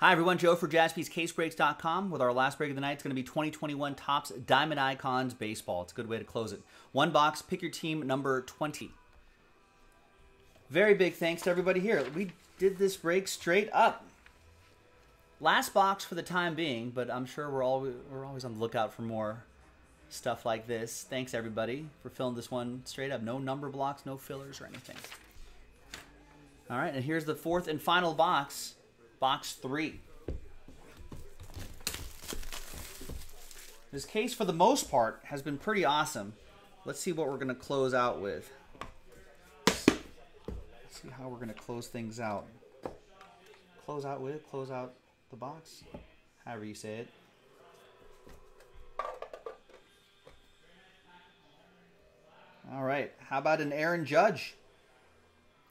Hi, everyone. Joe for jaspyscasebreaks.com with our last break of the night. It's going to be 2021 Topps Diamond Icons Baseball. It's a good way to close it. One box, pick your team number 20. Very big thanks to everybody here. We did this break straight up. Last box for the time being, but I'm sure we're always, we're always on the lookout for more stuff like this. Thanks, everybody, for filling this one straight up. No number blocks, no fillers or anything. All right, and here's the fourth and final box box three. This case, for the most part, has been pretty awesome. Let's see what we're going to close out with. Let's see how we're going to close things out. Close out with, close out the box, however you say it. All right, how about an Aaron Judge?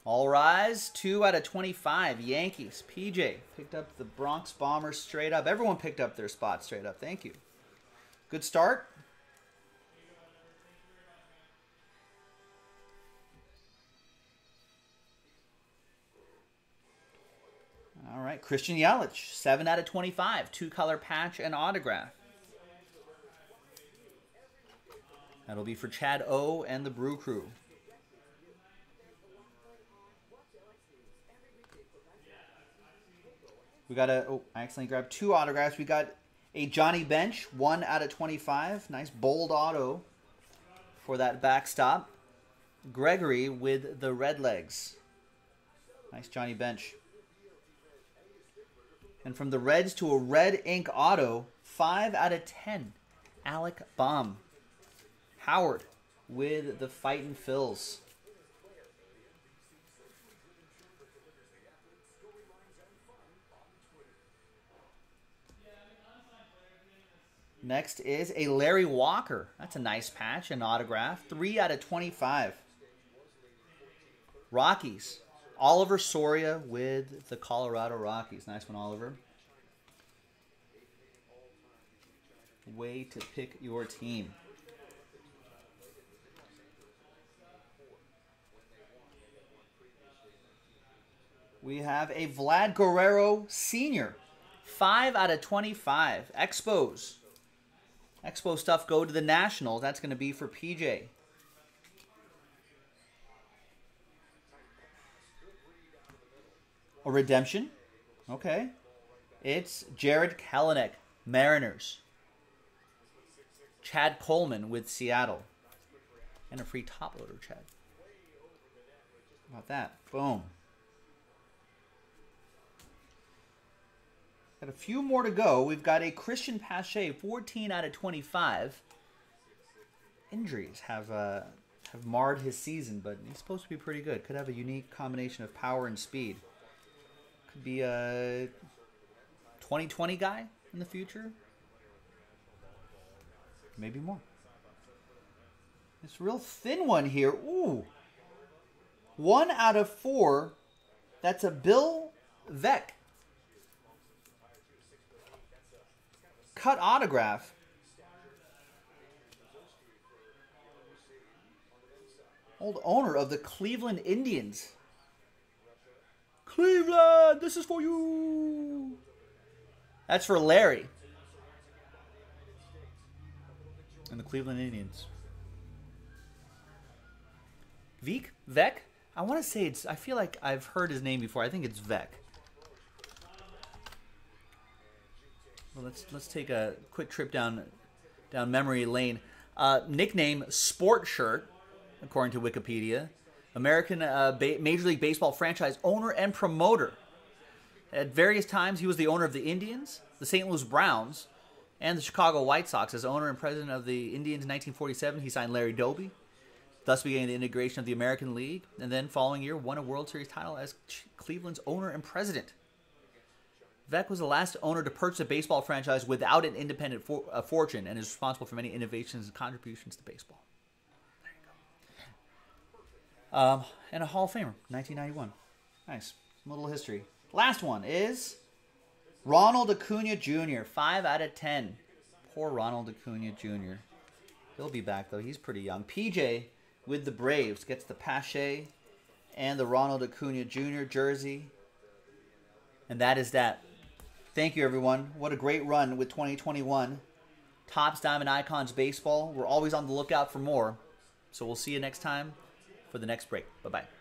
All rise. Two out of 25. Yankees. PJ picked up the Bronx Bombers straight up. Everyone picked up their spot straight up. Thank you. Good start. All right. Christian Yelich. Seven out of 25. Two color patch and autograph. That'll be for Chad O and the Brew Crew. We got a, oh, I accidentally grabbed two autographs. We got a Johnny Bench, 1 out of 25. Nice bold auto for that backstop. Gregory with the red legs. Nice Johnny Bench. And from the Reds to a red ink auto, 5 out of 10. Alec Bohm. Howard with the Fightin' Phils. Next is a Larry Walker. That's a nice patch, an autograph. 3 out of 25. Rockies. Oliver Soria with the Colorado Rockies. Nice one, Oliver. Way to pick your team. We have a Vlad Guerrero Sr. 5 out of 25. Expos. Expo stuff go to the Nationals. That's going to be for PJ. A redemption. Okay. It's Jarred Kelenic, Mariners. Chad Coleman with Seattle. And a free top loader, Chad. How about that? Boom. Got a few more to go. We've got a Cristian Pache, 14 out of 25. Injuries have uh, have marred his season, but he's supposed to be pretty good. Could have a unique combination of power and speed. Could be a 2020 guy in the future. Maybe more. This real thin one here. Ooh. One out of four. That's a Bill Veeck. Cut autograph. Old owner of the Cleveland Indians. Cleveland, this is for you. That's for Larry. And the Cleveland Indians. Veek? Veeck? I want to say it's, I feel like I've heard his name before. I think it's Veeck. Well, let's let's take a quick trip down down memory lane. Uh, nickname Sport Shirt, according to Wikipedia. American uh, Major League Baseball franchise owner and promoter. At various times, he was the owner of the Indians, the St. Louis Browns, and the Chicago White Sox. As owner and president of the Indians in 1947, he signed Larry Doby, thus beginning the integration of the American League. And then, following year, won a World Series title as Cleveland's owner and president. Veeck was the last owner to purchase a baseball franchise without an independent for, uh, fortune and is responsible for many innovations and contributions to baseball. There you go. Um, and a Hall of Famer, 1991. Nice. Some little history. Last one is Ronald Acuna Jr., 5 out of 10. Poor Ronald Acuna Jr. He'll be back, though. He's pretty young. PJ with the Braves gets the Pache and the Ronald Acuna Jr. jersey. And that is that. Thank you, everyone. What a great run with 2021. Topps Diamond Icons Baseball. We're always on the lookout for more. So we'll see you next time for the next break. Bye bye.